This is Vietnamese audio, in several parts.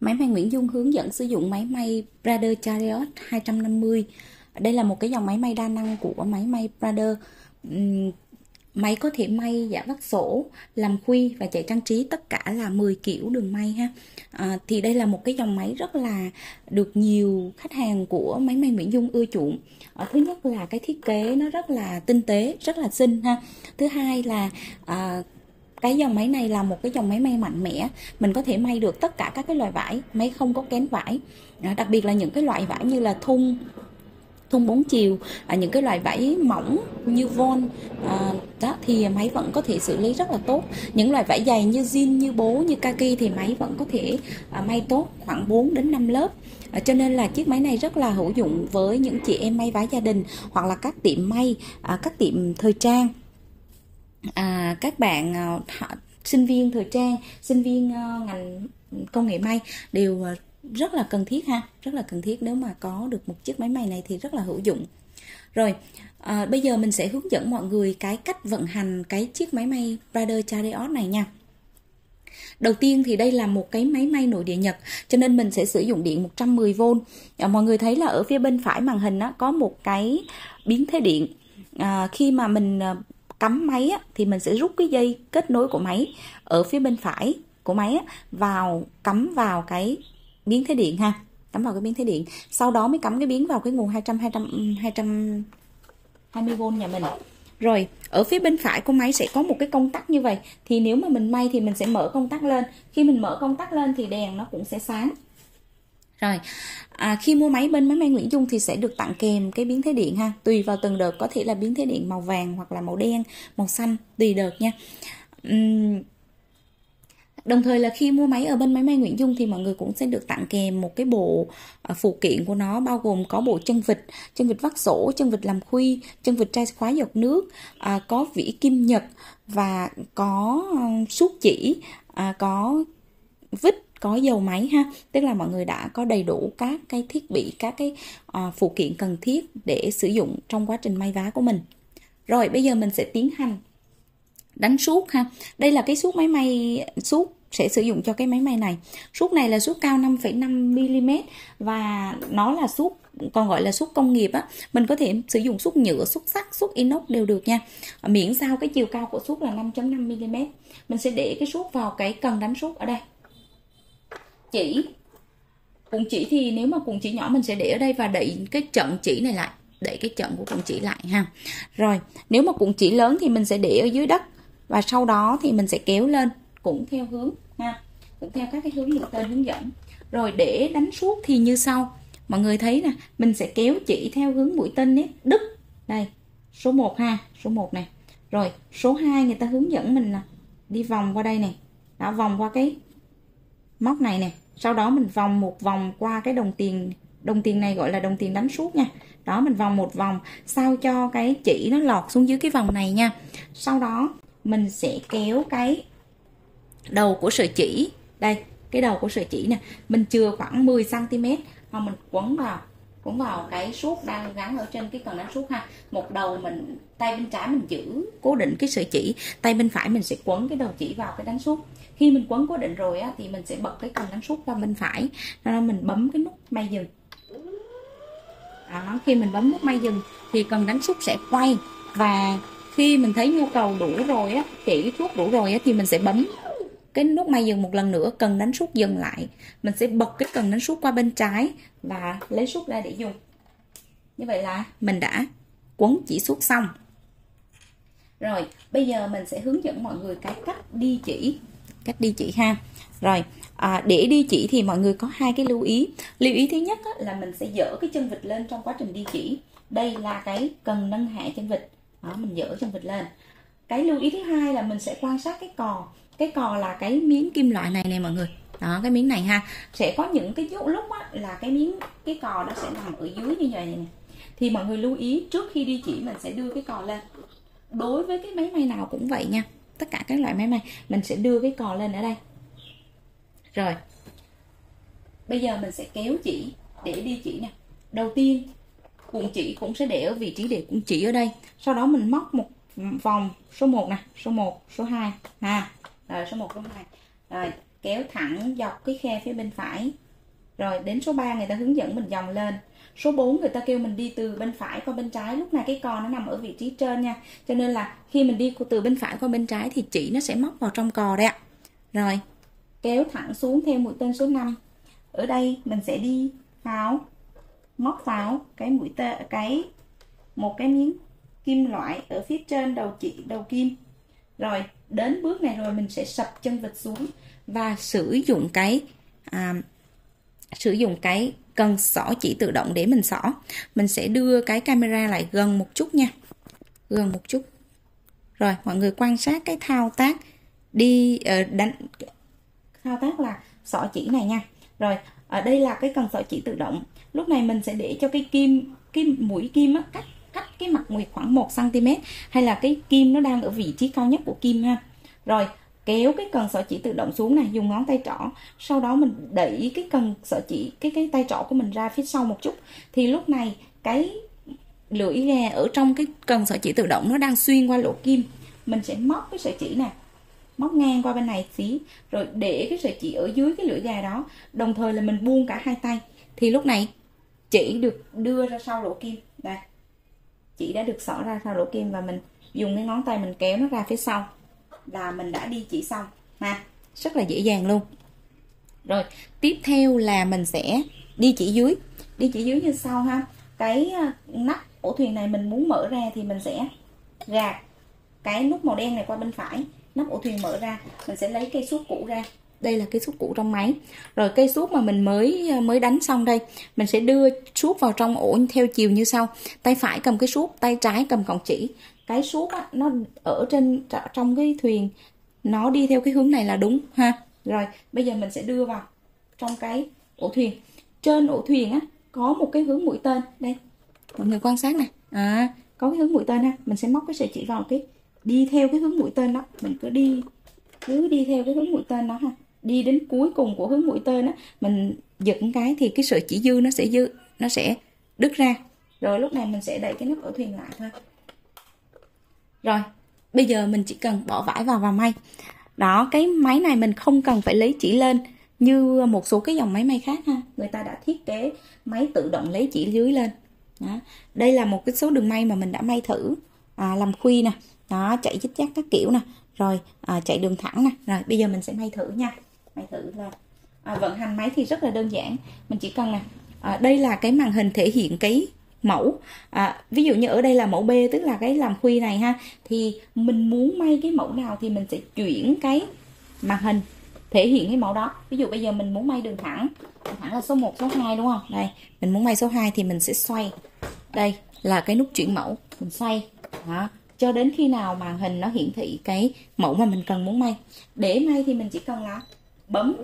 Máy may Nguyễn Dung hướng dẫn sử dụng máy may Brother Chariot 250. Đây là một cái dòng máy may đa năng của máy may Brother. Máy có thể may giả vắt sổ, làm khuy và chạy trang trí tất cả là 10 kiểu đường may ha. À, thì đây là một cái dòng máy rất là được nhiều khách hàng của máy may Nguyễn Dung ưa chuộng. À, thứ nhất là cái thiết kế nó rất là tinh tế, rất là xinh ha. Thứ hai là à, cái dòng máy này là một cái dòng máy may mạnh mẽ. Mình có thể may được tất cả các cái loại vải máy không có kén vải. Đặc biệt là những cái loại vải như là thun thun bốn chiều à, những cái loại vải mỏng như von à, đó thì máy vẫn có thể xử lý rất là tốt. Những loại vải dày như jean như bố như kaki thì máy vẫn có thể à, may tốt khoảng 4 đến 5 lớp. À, cho nên là chiếc máy này rất là hữu dụng với những chị em may vá gia đình hoặc là các tiệm may à, các tiệm thời trang à, các bạn à, sinh viên thời trang sinh viên à, ngành công nghệ may đều à, rất là cần thiết ha rất là cần thiết nếu mà có được một chiếc máy may này thì rất là hữu dụng rồi à, bây giờ mình sẽ hướng dẫn mọi người cái cách vận hành cái chiếc máy may Brother Chariot này nha Đầu tiên thì đây là một cái máy may nội địa Nhật cho nên mình sẽ sử dụng điện 110V. À, mọi người thấy là ở phía bên phải màn hình á, có một cái biến thế điện. À, khi mà mình cắm máy á, thì mình sẽ rút cái dây kết nối của máy ở phía bên phải của máy á, vào cắm vào cái biến thế điện ha. Cắm vào cái biến thế điện. Sau đó mới cắm cái biến vào cái nguồn 200 200 220V nhà mình. Rồi ở phía bên phải của máy sẽ có một cái công tắc như vậy. Thì nếu mà mình may thì mình sẽ mở công tắc lên. Khi mình mở công tắc lên thì đèn nó cũng sẽ sáng rồi à, khi mua máy bên máy may Nguyễn Dung thì sẽ được tặng kèm cái biến thế điện ha. Tùy vào từng đợt có thể là biến thế điện màu vàng hoặc là màu đen màu xanh tùy đợt nha. Uhm, Đồng thời là khi mua máy ở bên máy may Nguyễn Dung thì mọi người cũng sẽ được tặng kèm một cái bộ à, phụ kiện của nó bao gồm có bộ chân vịt, chân vịt vắt sổ, chân vịt làm khuy, chân vịt trai khóa giọt nước, à, có vỉ kim nhật và có à, suốt chỉ, à, có vít có dầu máy ha. Tức là mọi người đã có đầy đủ các cái thiết bị các cái uh, phụ kiện cần thiết để sử dụng trong quá trình may vá của mình. Rồi bây giờ mình sẽ tiến hành đánh suốt ha. Đây là cái suốt máy may suốt sẽ sử dụng cho cái máy may này. Suốt này là suốt cao 5,5 mm và nó là suốt còn gọi là suốt công nghiệp á. Mình có thể sử dụng suốt nhựa suốt sắt suốt inox đều được nha. Miễn sao cái chiều cao của suốt là 5.5 mm mình sẽ để cái suốt vào cái cần đánh suốt ở đây chỉ. Cuộn chỉ thì nếu mà cuộn chỉ nhỏ mình sẽ để ở đây và đẩy cái trận chỉ này lại, đẩy cái trận của cuộn chỉ lại ha. Rồi, nếu mà cuộn chỉ lớn thì mình sẽ để ở dưới đất và sau đó thì mình sẽ kéo lên, cũng theo hướng ha, cũng theo các cái hướng mũi tên hướng dẫn. Rồi để đánh suốt thì như sau mọi người thấy nè, mình sẽ kéo chỉ theo hướng mũi tên nhé. Đứt, đây, số 1 ha, số 1 này rồi, số 2 người ta hướng dẫn mình là đi vòng qua đây này đã vòng qua cái móc này nè. Sau đó mình vòng một vòng qua cái đồng tiền đồng tiền này gọi là đồng tiền đánh suốt nha. Đó, mình vòng một vòng sao cho cái chỉ nó lọt xuống dưới cái vòng này nha. Sau đó mình sẽ kéo cái đầu của sợi chỉ. Đây, cái đầu của sợi chỉ nè. Mình chừa khoảng 10 cm mà mình quấn vào quấn vào cái suốt đang gắn ở trên cái cần đánh suốt ha. Một đầu mình tay bên trái mình giữ cố định cái sợi chỉ. Tay bên phải mình sẽ quấn cái đầu chỉ vào cái đánh suốt. Khi mình quấn cố định rồi á thì mình sẽ bật cái cần đánh suốt qua bên phải. Nên mình bấm cái nút may dừng. Đó, khi mình bấm nút may dừng thì cần đánh suốt sẽ quay. Và khi mình thấy nhu cầu đủ rồi á chỉ thuốc đủ rồi á thì mình sẽ bấm cái nút may dừng một lần nữa cần đánh suốt dừng lại. Mình sẽ bật cái cần đánh suốt qua bên trái và lấy suốt ra để dùng. Như vậy là mình đã quấn chỉ suốt xong rồi bây giờ mình sẽ hướng dẫn mọi người cái cách đi chỉ. Cách đi chỉ ha. Rồi à, để đi chỉ thì mọi người có hai cái lưu ý. Lưu ý thứ nhất á, là mình sẽ dỡ cái chân vịt lên trong quá trình đi chỉ. Đây là cái cần nâng hạ chân vịt. Đó mình dỡ chân vịt lên. Cái lưu ý thứ hai là mình sẽ quan sát cái cò. Cái cò là cái miếng kim loại này nè mọi người. Đó cái miếng này ha. Sẽ có những cái lúc á, là cái miếng cái cò nó sẽ nằm ở dưới như vậy nè. Thì mọi người lưu ý trước khi đi chỉ mình sẽ đưa cái cò lên đối với cái máy may nào cũng vậy nha. Tất cả các loại máy may mình sẽ đưa cái cò lên ở đây. Rồi. Bây giờ mình sẽ kéo chỉ để đi chỉ nè. Đầu tiên, cuộn chỉ cũng sẽ để ở vị trí để cuộn chỉ ở đây. Sau đó mình móc một vòng số 1 nè. Số 1 số 2 ha rồi, số 1 số 2 rồi, kéo thẳng dọc cái khe phía bên phải. Rồi, đến số 3 người ta hướng dẫn mình dòng lên số 4 người ta kêu mình đi từ bên phải qua bên trái lúc này cái cò nó nằm ở vị trí trên nha. Cho nên là khi mình đi từ bên phải qua bên trái thì chỉ nó sẽ móc vào trong cò đấy ạ. Rồi kéo thẳng xuống theo mũi tên số 5 ở đây mình sẽ đi vào móc vào cái mũi tên cái một cái miếng kim loại ở phía trên đầu chỉ đầu kim. Rồi đến bước này rồi mình sẽ sập chân vịt xuống và sử dụng cái à, sử dụng cái cần xỏ chỉ tự động để mình xỏ. Mình sẽ đưa cái camera lại gần một chút nha. Gần một chút. Rồi mọi người quan sát cái thao tác đi uh, đánh thao tác là xỏ chỉ này nha. Rồi ở đây là cái cần xỏ chỉ tự động. Lúc này mình sẽ để cho cái kim cái mũi kim á, cách cách cái mặt nguyệt khoảng 1 cm hay là cái kim nó đang ở vị trí cao nhất của kim ha. Rồi kéo cái cần sợi chỉ tự động xuống này, dùng ngón tay trỏ. Sau đó mình đẩy cái cần sợi chỉ, cái cái tay trỏ của mình ra phía sau một chút. Thì lúc này cái lưỡi gà ở trong cái cần sợi chỉ tự động nó đang xuyên qua lỗ kim. Mình sẽ móc cái sợi chỉ này móc ngang qua bên này xí, rồi để cái sợi chỉ ở dưới cái lưỡi gà đó. Đồng thời là mình buông cả hai tay. Thì lúc này chỉ được đưa ra sau lỗ kim. Đây, chỉ đã được xỏ ra sau lỗ kim và mình dùng cái ngón tay mình kéo nó ra phía sau là mình đã đi chỉ xong. Ha rất là dễ dàng luôn. Rồi tiếp theo là mình sẽ đi chỉ dưới. Đi chỉ dưới như sau ha. Cái à, nắp ổ thuyền này mình muốn mở ra thì mình sẽ gạt cái nút màu đen này qua bên phải. Nắp ổ thuyền mở ra mình sẽ lấy cây suốt cũ ra. Đây là cây suốt cũ trong máy. Rồi cây suốt mà mình mới à, mới đánh xong đây mình sẽ đưa suốt vào trong ổ theo chiều như sau. Tay phải cầm cái suốt tay trái cầm còng chỉ cái suốt á, nó ở trên trong cái thuyền. Nó đi theo cái hướng này là đúng ha. Rồi bây giờ mình sẽ đưa vào trong cái ổ thuyền. Trên ổ thuyền á có một cái hướng mũi tên. Đây mọi người quan sát này. À có cái hướng mũi tên ha. Mình sẽ móc cái sợi chỉ vào cái đi theo cái hướng mũi tên đó. Mình cứ đi cứ đi theo cái hướng mũi tên đó ha. Đi đến cuối cùng của hướng mũi tên á mình giật cái thì cái sợi chỉ dư nó sẽ dư nó sẽ đứt ra. Rồi lúc này mình sẽ đẩy cái nắp ổ thuyền lại thôi rồi, bây giờ mình chỉ cần bỏ vải vào và may. Đó, cái máy này mình không cần phải lấy chỉ lên như một số cái dòng máy may khác ha. Người ta đã thiết kế máy tự động lấy chỉ dưới lên. Đó. Đây là một cái số đường may mà mình đã may thử. À, làm khuy nè, đó, chạy chích chắc các kiểu nè. Rồi, à, chạy đường thẳng nè. Rồi, bây giờ mình sẽ may thử nha. May thử là à, vận hành máy thì rất là đơn giản. Mình chỉ cần nè, à, đây là cái màn hình thể hiện cái mẫu. À, ví dụ như ở đây là mẫu B tức là cái làm khuy này ha thì mình muốn may cái mẫu nào thì mình sẽ chuyển cái màn hình thể hiện cái mẫu đó. Ví dụ bây giờ mình muốn may đường thẳng đường thẳng là số 1 số 2 đúng không? Đây mình muốn may số 2 thì mình sẽ xoay. Đây là cái nút chuyển mẫu mình xoay. Đó. Cho đến khi nào màn hình nó hiển thị cái mẫu mà mình cần muốn may. Để may thì mình chỉ cần là bấm.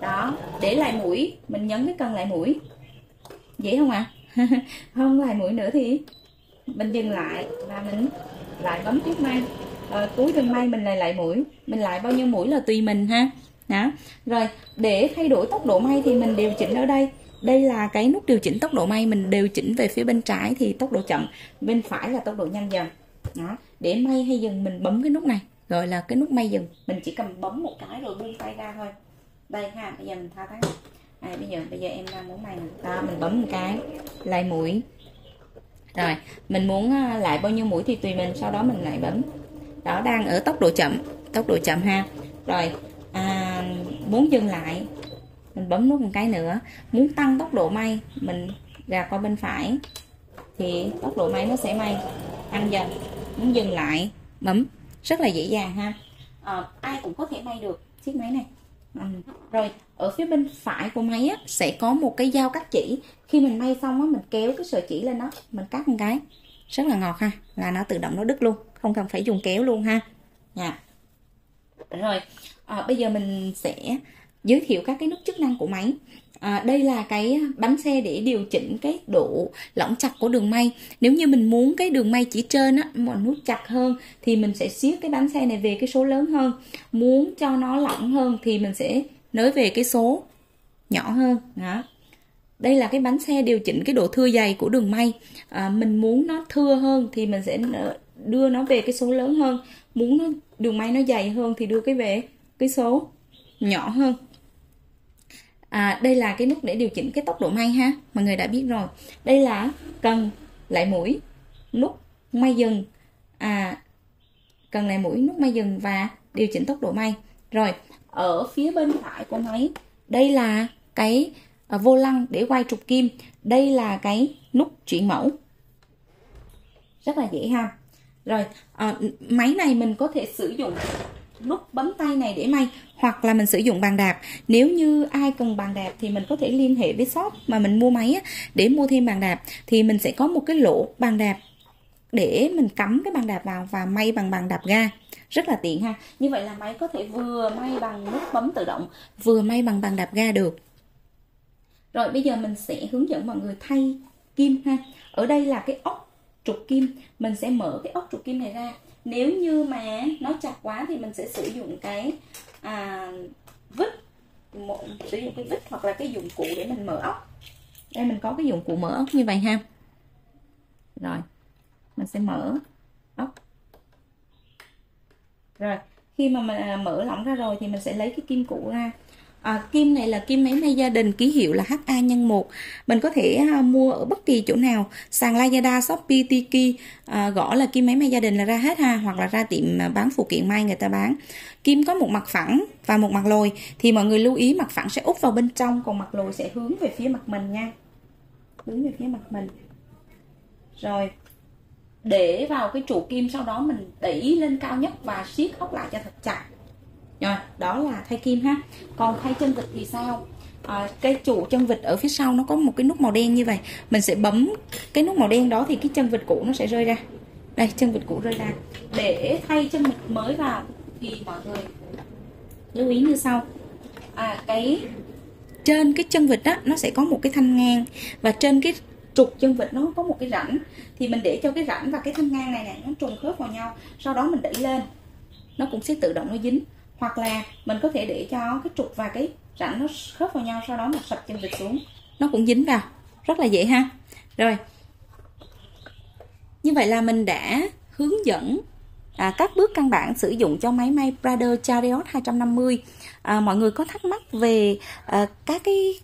Đó để lại mũi mình nhấn cái cần lại mũi. Dễ không ạ? à? không lại mũi nữa thì mình dừng lại và mình lại bấm tiếp may. À, cuối đường may mình lại lại mũi. Mình lại bao nhiêu mũi là tùy mình ha. Đó. Rồi để thay đổi tốc độ may thì mình điều chỉnh ở đây. Đây là cái nút điều chỉnh tốc độ may mình điều chỉnh về phía bên trái thì tốc độ chậm. Bên phải là tốc độ nhanh dần. Đó. Để may hay dừng mình bấm cái nút này. Gọi là cái nút may dừng. Mình chỉ cầm bấm một cái rồi buông tay ra thôi. Đây ha bây giờ mình thao tác à, bây giờ bây giờ em đang muốn mày đó mình bấm một cái lại mũi. Rồi mình muốn à, lại bao nhiêu mũi thì tùy mình sau đó mình lại bấm. Đó đang ở tốc độ chậm tốc độ chậm ha. Rồi à, muốn dừng lại mình bấm nút một cái nữa. Muốn tăng tốc độ may mình gạt qua bên phải thì tốc độ may nó sẽ may. Tăng dần muốn dừng lại bấm. Rất là dễ dàng ha. À, ai cũng có thể may được. Chiếc máy này. Ừ. rồi ở phía bên phải của máy á, sẽ có một cái dao cắt chỉ. Khi mình may xong á, mình kéo cái sợi chỉ lên nó mình cắt một cái. Rất là ngọt ha là nó tự động nó đứt luôn không cần phải dùng kéo luôn ha. Nha rồi à, bây giờ mình sẽ giới thiệu các cái nút chức năng của máy. À, đây là cái bánh xe để điều chỉnh cái độ lỏng chặt của đường may. Nếu như mình muốn cái đường may chỉ trên á mà nút chặt hơn thì mình sẽ siết cái bánh xe này về cái số lớn hơn. Muốn cho nó lỏng hơn thì mình sẽ nới về cái số nhỏ hơn đó. Đây là cái bánh xe điều chỉnh cái độ thưa dày của đường may. À, mình muốn nó thưa hơn thì mình sẽ đưa nó về cái số lớn hơn. Muốn nó đường may nó dày hơn thì đưa cái về cái số nhỏ hơn. À, đây là cái nút để điều chỉnh cái tốc độ may ha mọi người đã biết rồi. Đây là cần lại mũi nút may dừng. À cần lại mũi nút may dừng và điều chỉnh tốc độ may. Rồi ở phía bên phải của máy. Đây là cái à, vô lăng để quay trục kim. Đây là cái nút chuyển mẫu. Rất là dễ ha. Rồi à, máy này mình có thể sử dụng nút bấm tay này để may hoặc là mình sử dụng bàn đạp. Nếu như ai cần bàn đạp thì mình có thể liên hệ với shop mà mình mua máy á, để mua thêm bàn đạp. Thì mình sẽ có một cái lỗ bàn đạp để mình cắm cái bàn đạp vào và may bằng bàn đạp ga. Rất là tiện ha. Như vậy là máy có thể vừa may bằng nút bấm tự động vừa may bằng bàn đạp ga được. Rồi bây giờ mình sẽ hướng dẫn mọi người thay kim ha. Ở đây là cái ốc trục kim. Mình sẽ mở cái ốc trục kim này ra. Nếu như mà nó chặt quá thì mình sẽ sử dụng cái à, vít. Một, sử dụng cái vít hoặc là cái dụng cụ để mình mở ốc. Đây mình có cái dụng cụ mở ốc như vậy ha. Rồi mình sẽ mở ốc. Rồi khi mà mình mở lỏng ra rồi thì mình sẽ lấy cái kim cụ ra. À, kim này là kim máy may gia đình ký hiệu là HA nhân 1 mình có thể à, mua ở bất kỳ chỗ nào. Sàn Lazada, Shopee, Tiki à, gõ là kim máy may gia đình là ra hết ha hoặc là ra tiệm à, bán phụ kiện may người ta bán. Kim có một mặt phẳng và một mặt lồi thì mọi người lưu ý mặt phẳng sẽ úp vào bên trong còn mặt lồi sẽ hướng về phía mặt mình nha. Hướng về phía mặt mình. Rồi để vào cái trụ kim sau đó mình đẩy lên cao nhất và siết ốc lại cho thật chặt. Rồi đó là thay kim ha. Còn thay chân vịt thì sao? À, cái trụ chân vịt ở phía sau nó có một cái nút màu đen như vậy. Mình sẽ bấm cái nút màu đen đó thì cái chân vịt cũ nó sẽ rơi ra. Đây chân vịt cũ rơi ra. Để thay chân vịt mới vào thì mọi người lưu ý như sau. À cái trên cái chân vịt á nó sẽ có một cái thanh ngang và trên cái trục chân vịt nó có một cái rãnh. Thì mình để cho cái rãnh và cái thanh ngang này này nó trùng khớp vào nhau. Sau đó mình đẩy lên. Nó cũng sẽ tự động nó dính. Hoặc là mình có thể để cho cái trục và cái rãnh nó khớp vào nhau sau đó mình sập chân vịt xuống. Nó cũng dính vào. Rất là dễ ha. Rồi. Như vậy là mình đã hướng dẫn à, các bước căn bản sử dụng cho máy may Brother Chariot 250 à, mọi người có thắc mắc về à, các cái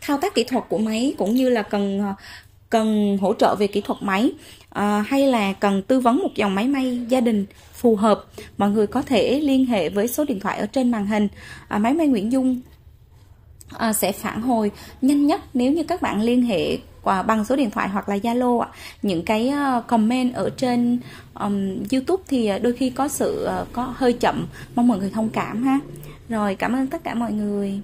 thao tác kỹ thuật của máy cũng như là cần à, cần hỗ trợ về kỹ thuật máy à, hay là cần tư vấn một dòng máy may gia đình phù hợp mọi người có thể liên hệ với số điện thoại ở trên màn hình à, máy may Nguyễn Dung à, sẽ phản hồi nhanh nhất nếu như các bạn liên hệ qua bằng số điện thoại hoặc là Zalo ạ. Những cái uh, comment ở trên um, YouTube thì à, đôi khi có sự uh, có hơi chậm, mong mọi người thông cảm ha. Rồi cảm ơn tất cả mọi người.